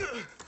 Ugh.